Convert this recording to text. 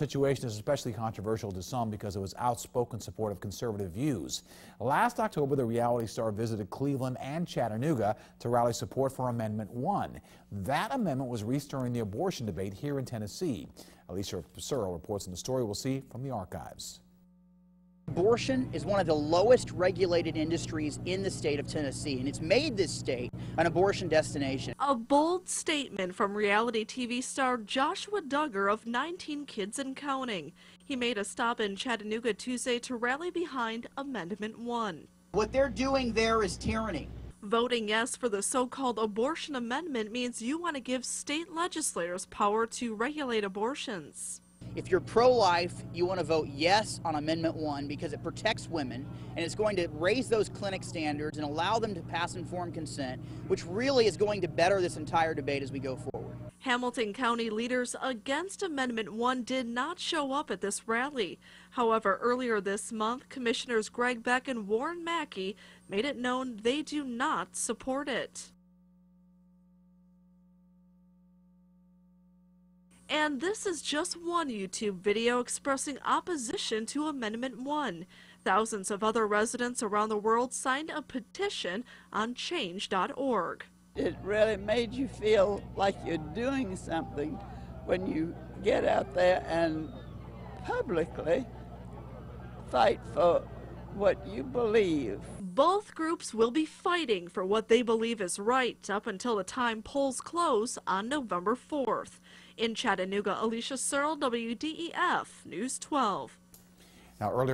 situation is especially controversial to some because it was outspoken support of conservative views. Last October, the reality star visited Cleveland and Chattanooga to rally support for Amendment 1. That amendment was restirring the abortion debate here in Tennessee. Alisha Searl reports on the story we'll see from the archives. Abortion is one of the lowest regulated industries in the state of Tennessee, and it's made this state an abortion destination. A bold statement from reality TV star Joshua Duggar of 19 Kids and Counting. He made a stop in Chattanooga Tuesday to rally behind Amendment 1. What they're doing there is tyranny. Voting yes for the so-called abortion amendment means you want to give state legislators power to regulate abortions. If you're pro-life, you want to vote yes on Amendment 1 because it protects women and it's going to raise those clinic standards and allow them to pass informed consent, which really is going to better this entire debate as we go forward. Hamilton County leaders against Amendment 1 did not show up at this rally. However, earlier this month, Commissioners Greg Beck and Warren Mackey made it known they do not support it. And this is just one YouTube video expressing opposition to Amendment 1. Thousands of other residents around the world signed a petition on change.org. It really made you feel like you're doing something when you get out there and publicly fight for what you believe. Both groups will be fighting for what they believe is right up until the time polls close on November 4th. In Chattanooga, Alisha Searl, WDEF News 12. Now, earlier